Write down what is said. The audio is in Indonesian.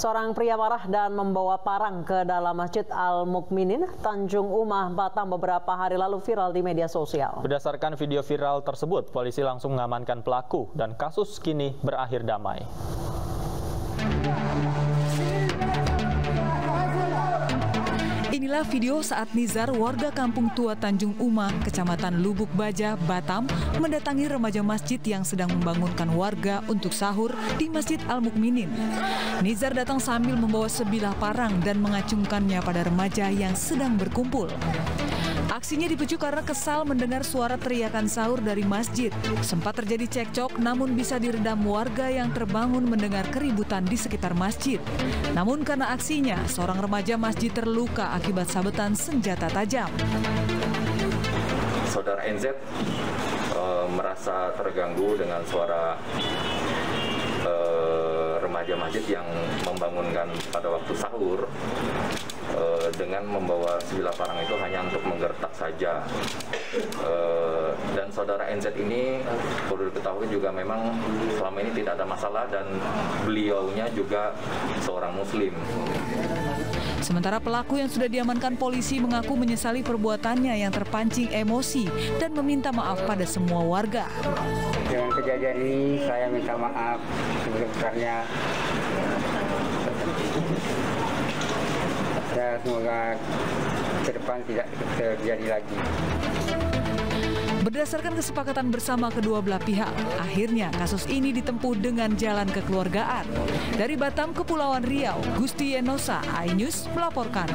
Seorang pria marah dan membawa parang ke dalam Masjid Al-Mukminin, Tanjung Umah, Batam beberapa hari lalu viral di media sosial. Berdasarkan video viral tersebut, polisi langsung mengamankan pelaku dan kasus kini berakhir damai. Inilah video saat Nizar, warga kampung tua Tanjung Uma, Kecamatan Lubuk Baja, Batam, mendatangi remaja masjid yang sedang membangunkan warga untuk sahur di Masjid Al-Mukminin. Nizar datang sambil membawa sebilah parang dan mengacungkannya pada remaja yang sedang berkumpul. Aksinya dipicu karena kesal mendengar suara teriakan sahur dari masjid. Sempat terjadi cekcok namun bisa diredam warga yang terbangun mendengar keributan di sekitar masjid. Namun karena aksinya, seorang remaja masjid terluka akibat sabetan senjata tajam. Saudara NZ uh, merasa terganggu dengan suara uh, remaja masjid yang membangunkan pada waktu sahur Membawa sebilah parang itu hanya untuk menggertak saja. Uh, dan saudara NZ ini perlu diketahui juga memang selama ini tidak ada masalah dan beliaunya juga seorang muslim. Sementara pelaku yang sudah diamankan polisi mengaku menyesali perbuatannya yang terpancing emosi dan meminta maaf pada semua warga. Dengan kejadian ini saya minta maaf sebesar-besarnya semoga ke depan tidak terjadi lagi. Berdasarkan kesepakatan bersama kedua belah pihak, akhirnya kasus ini ditempuh dengan jalan kekeluargaan. Dari Batam, Kepulauan Riau, Gusti Yenosa, iNews melaporkan.